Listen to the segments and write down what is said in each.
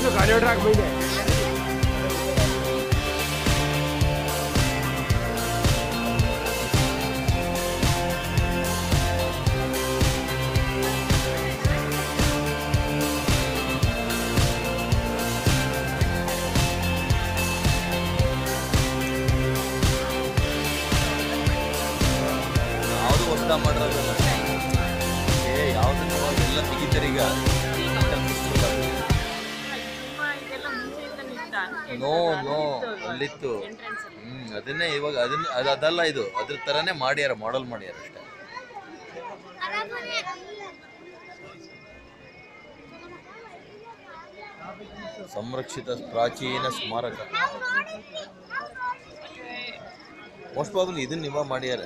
ಇನ್ನು ಗಾಡಿ ಹೊಡ್ರ ಬಂದೆ ಯಾವುದು ನೋ ನೋ ಅಲ್ಲಿತ್ತು. ಹ್ಮ್, ಅದನ್ನೇ ಇವಾಗ ಅದನ್ನ, ಅದು ಅದಲ್ಲ ಇದು. ಅದ್ರ ತರನೇ ಮಾಡ್ಯಾರ ಮಾಡೆಲ್ ಮಾಡ್ಯಾರ ಅಷ್ಟೇ. ಸಂರಕ್ಷಿತ ಪ್ರಾಚೀನ ಸ್ಮಾರಕ. ಮೋಸ್ಟ್ ಪ್ರಾಬ್ಲಿ ಇದನ್ನ ಇವಾಗ ಮಾಡ್ಯಾರ.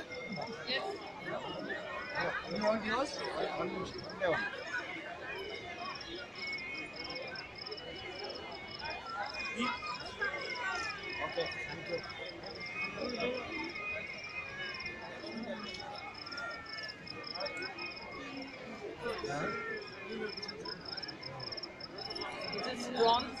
Bronze.